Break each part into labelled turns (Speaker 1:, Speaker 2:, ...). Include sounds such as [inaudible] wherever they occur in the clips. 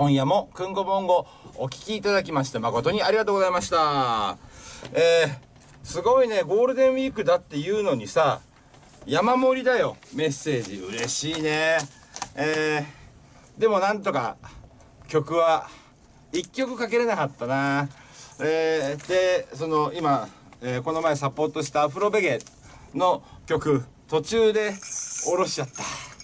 Speaker 1: 今夜もくんごぼんごお聞きいただきまして誠にありがとうございました。えー、すごいね、ゴールデンウィークだっていうのにさ、山盛りだよ、メッセージ。嬉しいね。えー、でもなんとか曲は一曲かけれなかったな。えー、で、その今、えーこの前サポートしたアフロベゲの曲、途中で下ろしちゃった。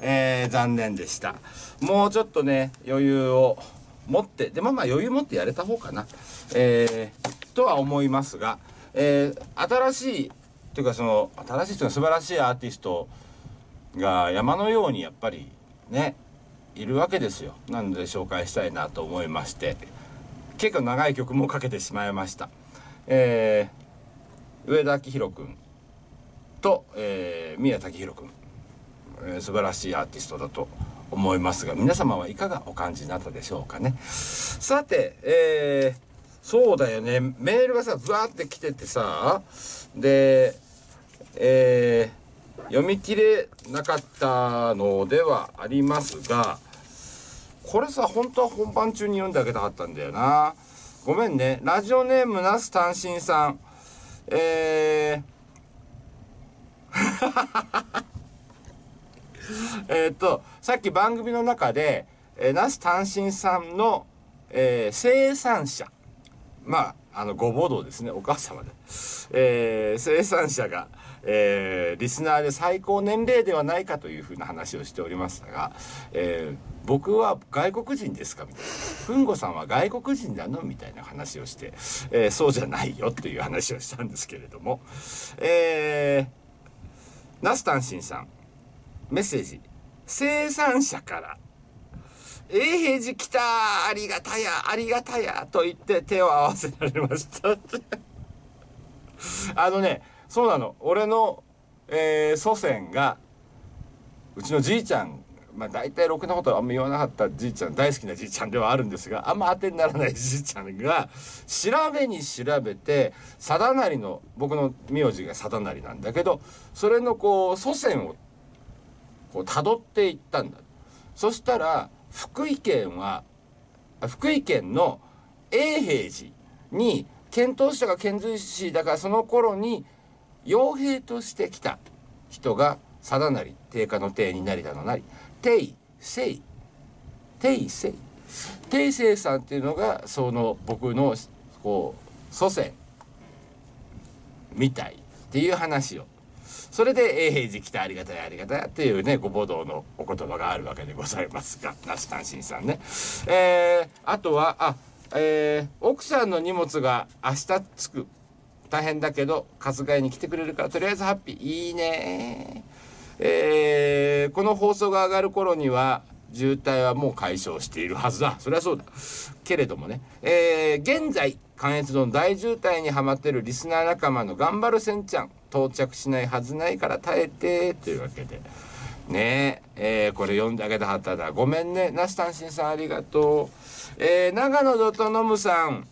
Speaker 1: えー残念でした。もうちょっとね、余裕を持って、でもまあ余裕持ってやれた方かな。えーとは思いますが、えー新しい、というかその、新しいというか素晴らしいアーティストが山のようにやっぱりね、いるわけですよ。なので紹介したいなと思いまして、結構長い曲もかけてしまいました。えー上田明宏君と、えー宮武宏君、えー素晴らしいアーティストだと思いますが皆様はいかがお感じになったでしょうかね。さて、えーそうだよね。メールがさブワーって来ててさでえー読み切れなかったのではありますがこれさ本当は本番中に読んであげたかったんだよな。ごめんね。ラジオネーム那須単身さん。えー [laughs] えっとさっき番組の中で、えー、那須単身さんの、えー生産者まああのごぼうですねお母様で、えー生産者が、えーリスナーで最高年齢ではないかというふうな話をしておりましたが、えー僕は外国人ですかみたいな。ふんごさんは外国人なのみたいな話をして、えーそうじゃないよっていう話をしたんですけれども、えー、ナスタンシンさん、メッセージ。生産者から、永平寺来たありがたやありがたやと言って手を合わせられました。[laughs] あのね、そうなの。俺の、えー祖先が、うちのじいちゃん、まあ大体ろくなことはあんま言わなかったじいちゃん、大好きなじいちゃんではあるんですが、あんま当てにならないじいちゃんが、調べに調べて、定成の、僕の名字が定成なんだけど、それのこう、祖先をこう辿っていったんだ。そしたら、福井県は、福井県の永平寺に、遣唐使者が遣隋使だからその頃に、傭兵として来た人が定成、定家の定に成田の成、定聖、定聖。定聖さんっていうのが、その僕の、こう、祖先、みたいっていう話をそれで永平寺来たありがたいありがたいっていうね、ごぼ道のお言葉があるわけでございますが、那須単身さんね。えー、あとは、あ、えー、奥さんの荷物が明日着く。大変だけど、春日井に来てくれるから、とりあえずハッピー。いいねえー、この放送が上がる頃には、渋滞はもう解消しているはずだ。そりゃそうだ。けれどもね。えー、現在、関越道の大渋滞にはまってるリスナー仲間の頑張るせんちゃん。到着しないはずないから耐えて、というわけで。ねえ、えー、これ読んであげたかったな。ごめんね。ナスタンシンさんありがとう。えー、長野ドトノムさん。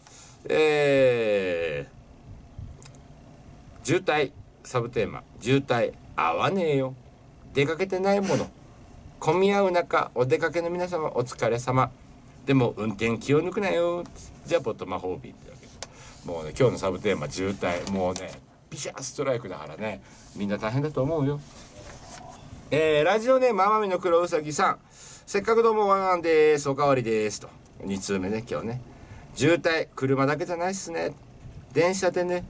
Speaker 1: えー、渋滞、サブテーマ。渋滞、合わねえよ。出かけてないもの。混み合う中、お出かけの皆様お疲れ様。でも運転気を抜くなよ。じゃあ、ポット魔法瓶。もうね、今日のサブテーマ、渋滞。もうね、ピシャストライクだからね、みんな大変だと思うよ。えー、ラジオネーム奄美の黒うさぎさん。せっかくどうもワンワンです。おかわりです。と。2通目ね、今日ね。渋滞、車だけじゃないっすね。電車でね、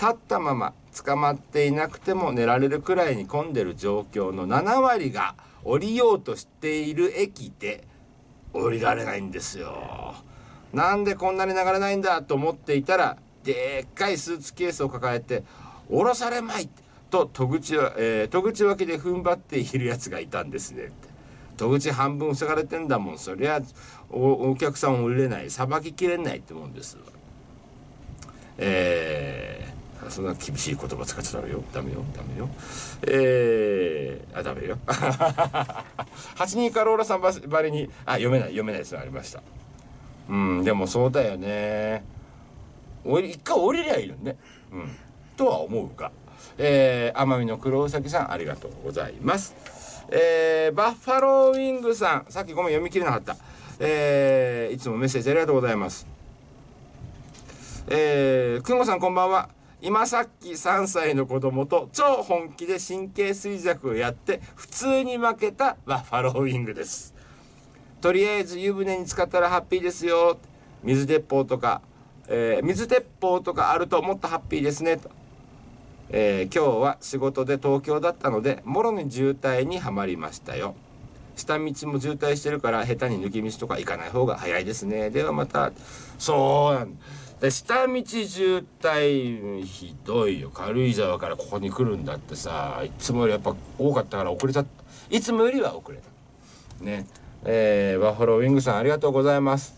Speaker 1: 立ったまま捕まっていなくても寝られるくらいに混んでる状況の7割が降りようとしている駅で降りられないんですよ。なんでこんなに流れないんだと思っていたら、でっかいスーツケースを抱えて、降ろされまいと戸口は、えー戸口脇で踏ん張っているやつがいたんですねって。戸口半分塞がれてんだもん。そりゃお、お客さん降りれない。さばききれないってもんです。えー、そんな厳しい言葉使っちゃダメよ。ダメよ。ダメよ。えー、あ、ダメよ。82カローラさんばばりに、あ、読めない、読めないですありました。うん、でもそうだよね。お一回降りりゃいいのね。うん。とは思うが。えー、奄美の黒うさぎさん、ありがとうございます。えー、バッファローウィングさん、さっきごめん読み切れなかった。えーいつもメッセージありがとうございますえー、くんごさんこんばんは今さっき3歳の子供と超本気で神経衰弱をやって普通に負けたバッファローウィングですとりあえず湯船に浸かったらハッピーですよ。水鉄砲とか、えー水鉄砲とかあるともっとハッピーですね。と、えー今日は仕事で東京だったのでもろに渋滞にはまりましたよ。下道も渋滞してるから下手に抜け道とか行かない方が早いですね。ではまたそうなんで下道渋滞ひどいよ。軽井沢からここに来るんだってさいつもよりやっぱ多かったから遅れちゃった。いつもよりは遅れた。ね。えー、バッファローウィングさんありがとうございます。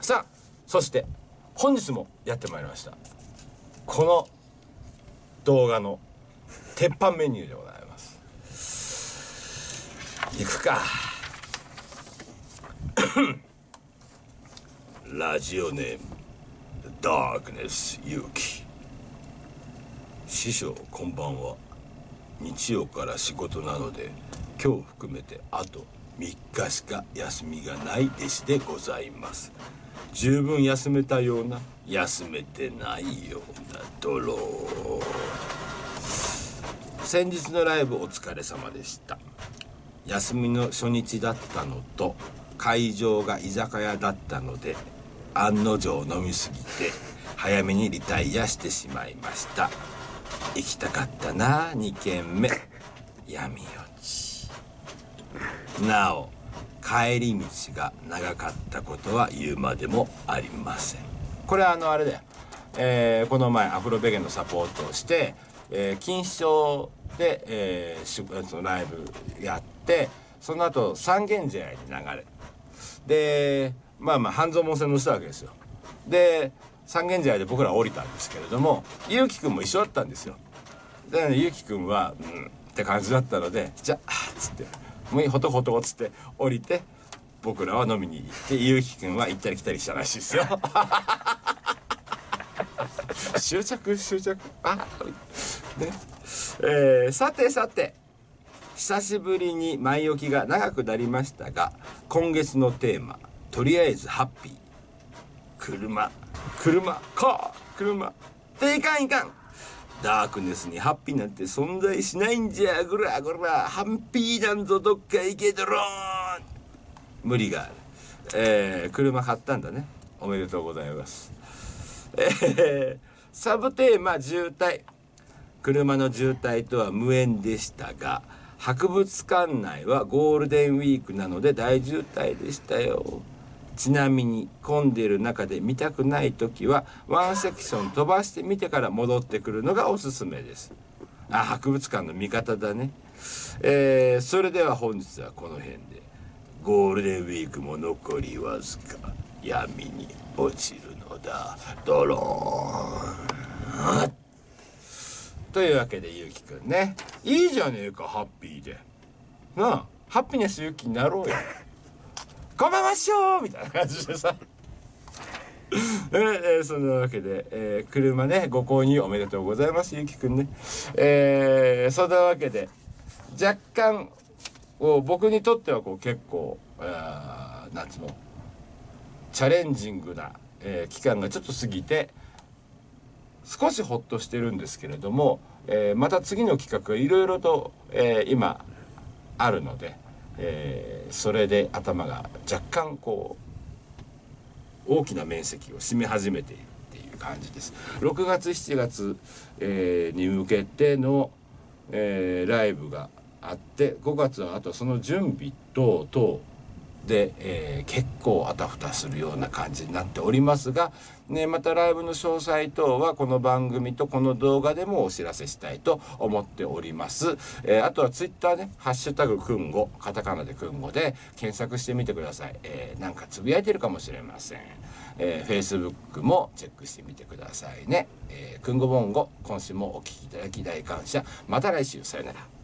Speaker 1: さあそして本日もやってまいりました。この動画の鉄板メニューでございます。いくか。[coughs] ラジオネームダークネス勇気師匠こんばんは。日曜から仕事なので今日含めてあと3日しか休みがない弟子でございます。十分休めたような休めてないような泥先日のライブお疲れ様でした。休みの初日だったのと会場が居酒屋だったので案の定飲みすぎて早めにリタイアしてしまいました。行きたかったな2軒目。闇落ちなお帰り道が長かったことは言うまでもありません。これはあのあれだよ、えーこの前アフロベゲのサポートをして、えー錦糸町で、えーしそのライブやってその後三軒茶屋に流れ。でまあまあ半蔵門線乗せたわけですよ。で三軒茶屋で僕ら降りたんですけれどもゆうきくんも一緒だったんですよ。で、ね、ゆうきくんはうんって感じだったのでじゃあっつって。もういいほとほとっつって降りて僕らは飲みに行ってゆうきくんは行ったり来たりしたらしいですよ。[laughs] 執着執着。あね。えーさてさて。久しぶりに前置きが長くなりましたが今月のテーマとりあえずハッピー。車車カー車。でいかんいかん。ダークネスにハッピーなんて存在しないんじゃこらこらハッピーなんぞどっか行けドローン無理がある。えー車買ったんだね。おめでとうございます。えーサブテーマ渋滞。車の渋滞とは無縁でしたが博物館内はゴールデンウィークなので大渋滞でしたよ。ちなみに混んでいる中で見たくない時はワンセクション飛ばして見てから戻ってくるのがおすすめです。あ博物館の見方だね。えーそれでは本日はこの辺で。ゴールデンウィークも残りわずか。闇に落ちるのだ。ドローン。というわけでゆうきくんね。いいじゃねえかハッピーで。なあハッピネスゆうきになろうよ。頑張りましょうみたいな感じでさ。えーそんなわけで、えー車ねご購入おめでとうございますゆきくんね。えーそんなわけで若干こう僕にとってはこう結構あーなんつうのチャレンジングな、えー期間がちょっと過ぎて少しほっとしてるんですけれども、えーまた次の企画がいろいろと、えー今あるので、えーそれで頭が若干こう大きな面積を占め始めているっていう感じです。6月7月、えーに向けての、えーライブがあって5月はあとその準備等々で、えー結構あたふたするような感じになっておりますが、ね、またライブの詳細等はこの番組とこの動画でもお知らせしたいと思っております、えーあとはツイッターね「ハッシュタグくんご」カタカナでくんごで検索してみてください、えーなんかつぶやいてるかもしれません、えー、Facebook もチェックしてみてくださいね、えー、くんごぼんご今週もお聞きいただき大感謝。また来週さよなら。